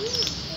Ooh.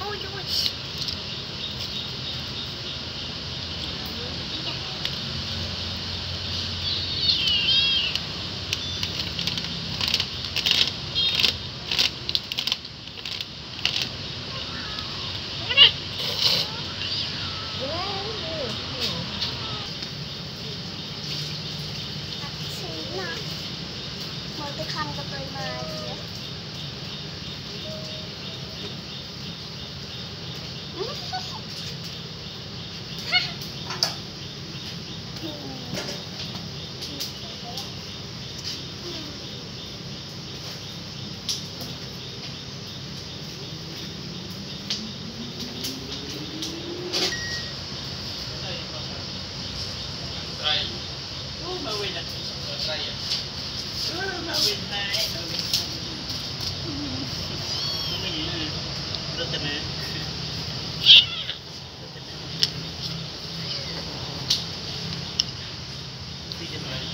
Oh, you're もいます。ってね。ついてもらえる。